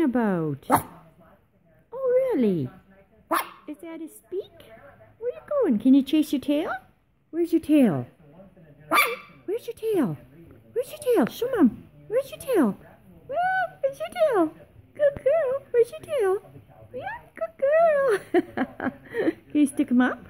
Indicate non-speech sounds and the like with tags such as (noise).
talking about? Oh, really? Is that a speak? Where are you going? Can you chase your tail? Where's your tail? Where's your tail? Where's your tail? Show mom. Where's your tail? Where's your tail? Good girl. Where's your tail? Yeah, good girl. (laughs) Can you stick him up?